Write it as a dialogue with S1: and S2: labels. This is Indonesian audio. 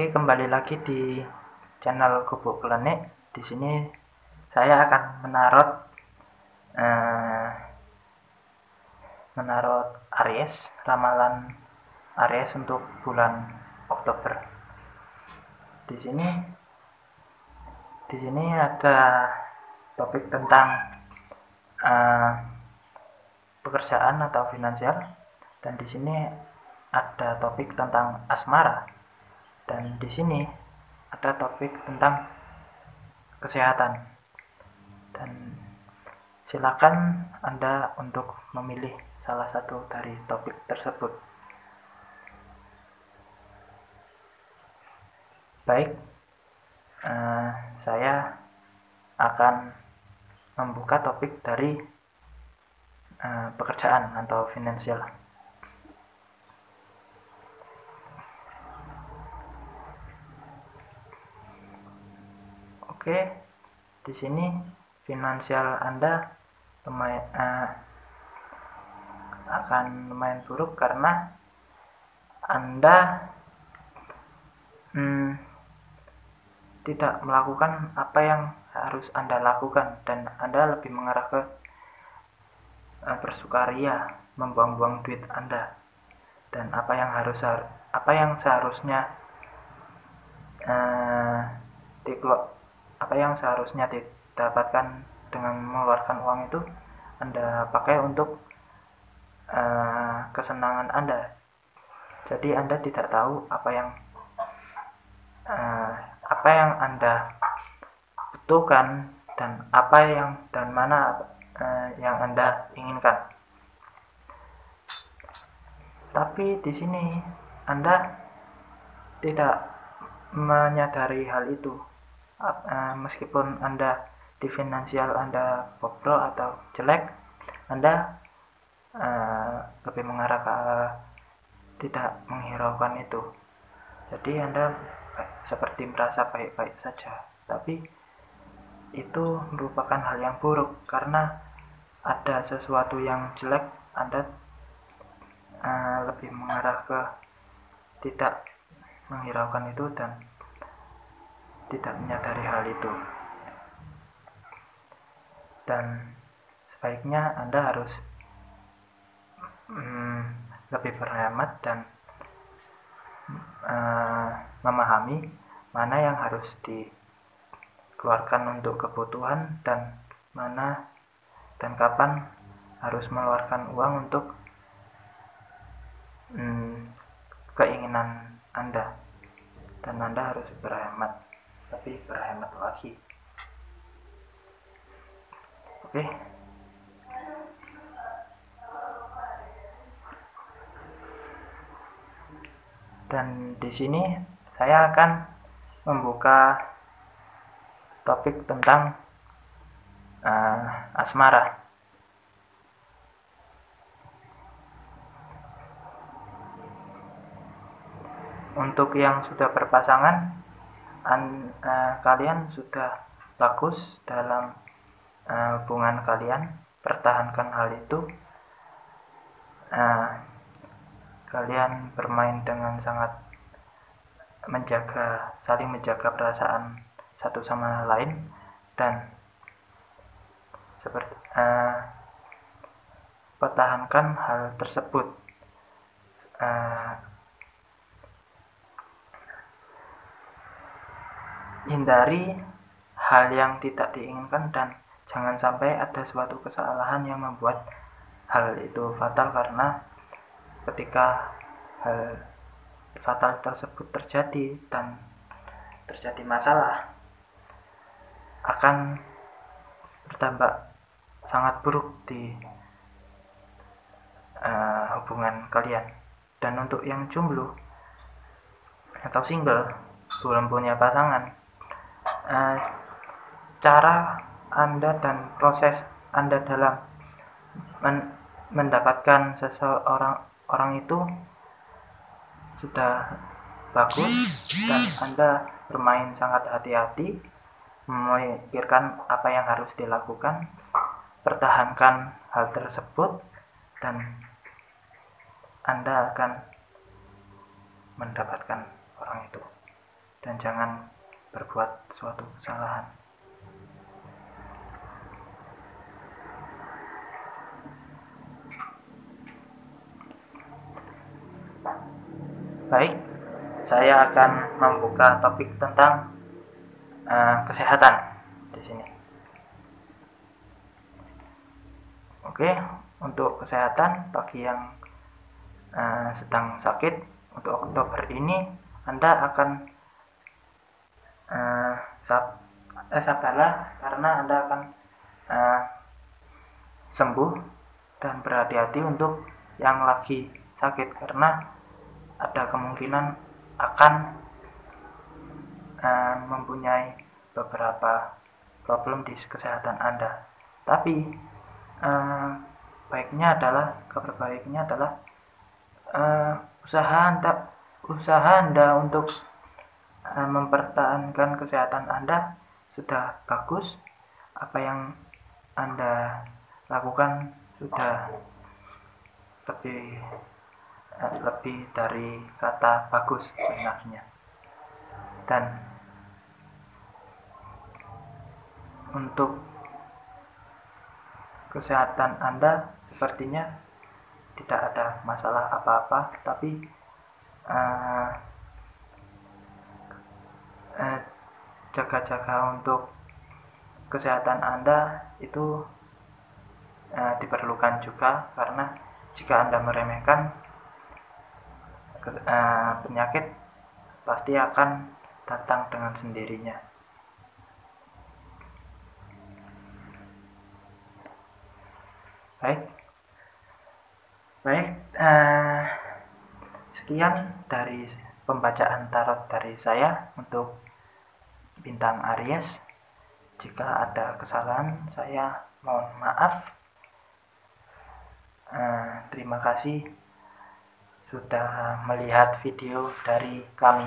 S1: Oke, kembali lagi di channel Gubuk Klenik. Di sini saya akan menarot eh, menarot Aries, ramalan Aries untuk bulan Oktober. Di sini di sini ada topik tentang eh, pekerjaan atau finansial dan di sini ada topik tentang asmara dan di sini ada topik tentang kesehatan. Dan silakan Anda untuk memilih salah satu dari topik tersebut. Baik eh, saya akan membuka topik dari eh, pekerjaan atau finansial Oke, di sini finansial Anda lumayan uh, akan lumayan buruk karena Anda hmm, tidak melakukan apa yang harus Anda lakukan dan Anda lebih mengarah ke uh, bersukaria, membuang-buang duit Anda dan apa yang harus apa yang seharusnya uh, apa yang seharusnya didapatkan dengan mengeluarkan uang itu Anda pakai untuk uh, kesenangan Anda. Jadi Anda tidak tahu apa yang uh, apa yang Anda butuhkan dan apa yang dan mana uh, yang Anda inginkan. Tapi di sini Anda tidak menyadari hal itu uh, meskipun anda di finansial anda bobrok atau jelek anda uh, lebih mengarah ke tidak menghiraukan itu. Jadi anda seperti merasa baik-baik saja. Tapi itu merupakan hal yang buruk karena ada sesuatu yang jelek anda uh, lebih mengarah ke tidak menghiraukan itu dan tidak menyadari hal itu. Dan sebaiknya Anda harus hmm, lebih berhemat dan uh, memahami mana yang harus dikeluarkan untuk kebutuhan dan mana dan kapan harus mengeluarkan uang untuk hmm, keinginan Anda. Dan Anda harus berhemat tapi berhemat lagi. Oke. Dan di sini saya akan membuka topik tentang uh, asmara. Untuk yang sudah berpasangan an, uh, kalian sudah bagus dalam uh, hubungan kalian pertahankan hal itu. Uh, kalian bermain dengan sangat menjaga saling menjaga perasaan satu sama lain dan seperti uh, pertahankan hal tersebut hindari hal yang tidak diinginkan dan jangan sampai ada suatu kesalahan yang membuat hal itu fatal karena ketika hal fatal tersebut terjadi dan terjadi masalah akan bertambah sangat buruk di uh, hubungan kalian. Dan untuk yang jomblo atau single belum punya pasangan uh, cara Anda dan proses Anda dalam men mendapatkan seseorang orang itu sudah bagus dan Anda bermain sangat hati-hati memikirkan apa yang harus dilakukan pertahankan hal tersebut dan Anda akan mendapatkan orang itu. Dan jangan berbuat suatu kesalahan. Baik, saya akan membuka topik tentang uh, kesehatan di sini. Oke, untuk kesehatan bagi yang uh, sedang sakit untuk Oktober ini Anda akan uh, sab eh, sabarlah karena Anda akan uh, sembuh dan berhati-hati untuk yang lagi sakit karena ada kemungkinan akan uh, mempunyai beberapa problem di kesehatan Anda. Tapi uh, baiknya adalah kabar baiknya adalah uh, usaha anda usaha Anda untuk mempertahankan kesehatan Anda sudah bagus. Apa yang Anda lakukan sudah lebih lebih dari kata bagus sebenarnya dan untuk kesehatan Anda sepertinya tidak ada masalah apa-apa tapi uh, uh, jaga-jaga untuk kesehatan Anda itu uh, diperlukan juga karena jika Anda meremehkan uh, penyakit pasti akan datang dengan sendirinya. Baik, baik. Uh, sekian dari pembacaan tarot dari saya untuk bintang Aries. Jika ada kesalahan, saya mohon maaf. Uh, terima kasih sudah melihat video dari kami.